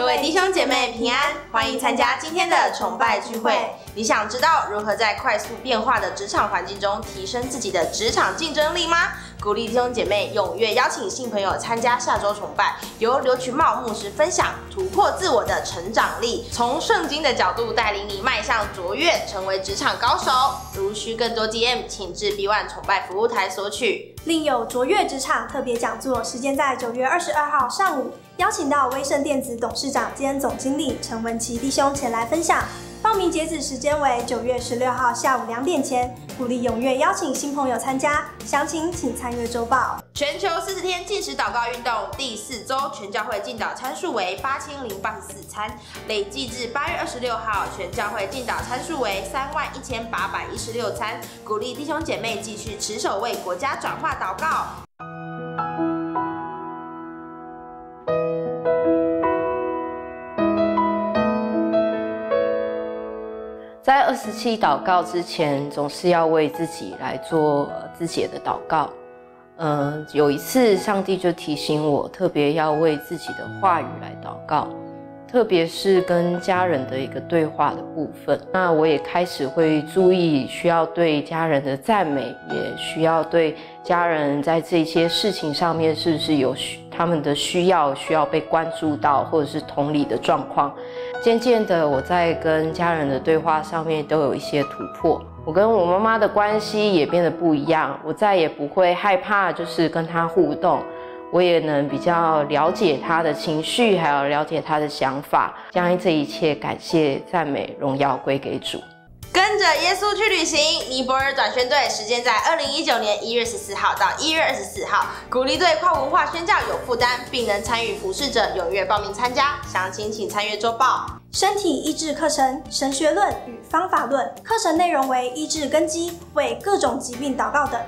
各位弟兄姐妹平安，欢迎参加今天的崇拜聚会。你想知道如何在快速变化的职场环境中提升自己的职场竞争力吗？鼓励弟兄姐妹踊跃邀请新朋友参加下周崇拜，由刘群茂牧师分享突破自我的成长力，从圣经的角度带领你迈向卓越，成为职场高手。如需更多 DM，请至 B One 崇拜服务台索取。另有卓越职场特别讲座，时间在九月二十二号上午，邀请到威盛电子董事长兼总经理陈文琪弟兄前来分享。报名截止时间为九月十六号下午两点前，鼓励踊跃邀请新朋友参加，详情请参阅周报。全球四十天禁食祷告运动第四周，全教会进祷参数为八千零八十四餐，累计至八月二十六号，全教会进祷参数为三万一千八百一十六餐，鼓励弟兄姐妹继续持守为国家转化祷告。二十七祷告之前，总是要为自己来做自己的祷告。嗯，有一次上帝就提醒我，特别要为自己的话语来祷告，特别是跟家人的一个对话的部分。那我也开始会注意，需要对家人的赞美，也需要对家人在这些事情上面是不是有他们的需要需要被关注到，或者是同理的状况。渐渐的，我在跟家人的对话上面都有一些突破。我跟我妈妈的关系也变得不一样，我再也不会害怕，就是跟她互动，我也能比较了解她的情绪，还有了解她的想法，将这一切感谢、赞美、荣耀归给主。跟着耶稣去旅行，尼泊尔短宣队时间在二零一九年一月十四号到一月二十四号。鼓励对跨文化宣教有负担，并能参与服侍者，踊跃报名参加。详情请参阅周报。身体医治课程、神学论与方法论课程内容为医治根基，为各种疾病祷告等。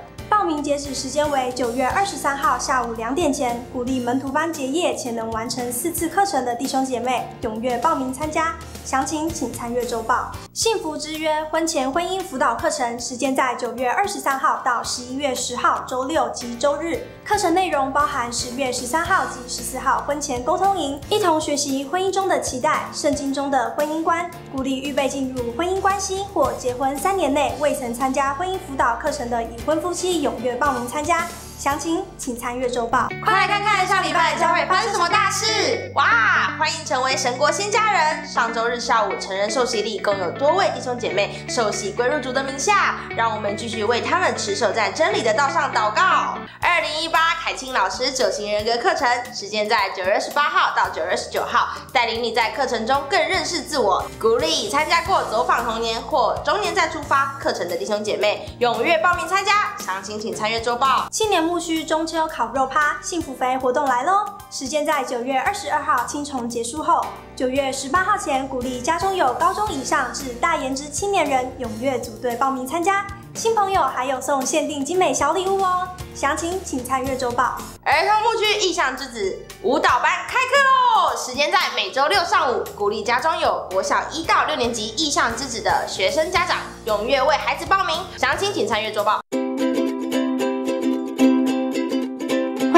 报名截止时间为九月二十三号下午两点前。鼓励门徒班结业且能完成四次课程的弟兄姐妹踊跃报名参加。详情请参阅周报。幸福之约婚前婚姻辅导课程时间在九月二十三号到十一月十号周六及周日。课程内容包含十月十三号及十四号婚前沟通营，一同学习婚姻中的期待、圣经中的婚姻观，鼓励预备进入婚姻关系或结婚三年内未曾参加婚姻辅导课程的已婚夫妻有踊跃报名参加。详情请参阅周报。快来看看上礼拜将会发生什么大事！哇，欢迎成为神国新家人。上周日下午成人受洗礼，共有多位弟兄姐妹受洗归入主的名下，让我们继续为他们持守在真理的道上祷告。二零一八凯青老师九型人格课程，时间在九月二十八号到九月二十九号，带领你在课程中更认识自我。鼓励参加过走访童年或中年再出发课程的弟兄姐妹，踊跃报名参加。详情请参阅周报。青年木须中秋烤肉趴幸福肥活动来喽！时间在九月二十二号青虫结束后，九月十八号前，鼓励家中有高中以上至大颜值青年人踊跃组队报名参加。新朋友还有送限定精美小礼物哦，详情请参阅周报。儿童牧区意向之子舞蹈班开课喽！时间在每周六上午，鼓励家中有国小一到六年级意向之子的学生家长踊跃为孩子报名，详情请参阅周报。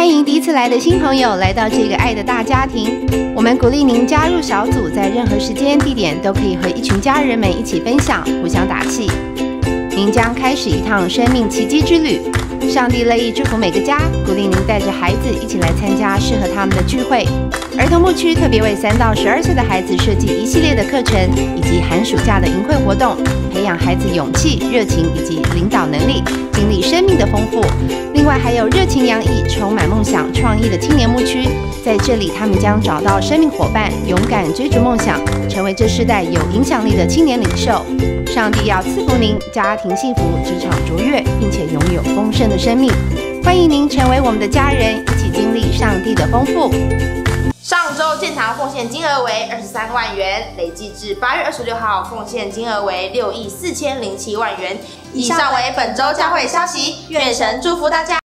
欢迎第一次来的新朋友来到这个爱的大家庭。我们鼓励您加入小组，在任何时间地点都可以和一群家人们一起分享，互相打气。您将开始一趟生命奇迹之旅。上帝乐意祝福每个家，鼓励您带着孩子一起来参加适合他们的聚会。儿童牧区特别为三到十二岁的孩子设计一系列的课程，以及寒暑假的营会活动，培养孩子勇气、热情以及领导能力，经历生命的丰富。另外还有热情洋溢、充满梦想、创意的青年牧区，在这里他们将找到生命伙伴，勇敢追逐梦想，成为这世代有影响力的青年领袖。上帝要赐福您，家庭幸福，职场卓越，并且拥有丰盛的生命。欢迎您成为我们的家人，一起经历上帝的丰富。上周建堂奉献金额为二十三万元，累计至八月二十六号奉献金额为六亿四千零七万元。以上为本周教会消息，愿神祝福大家。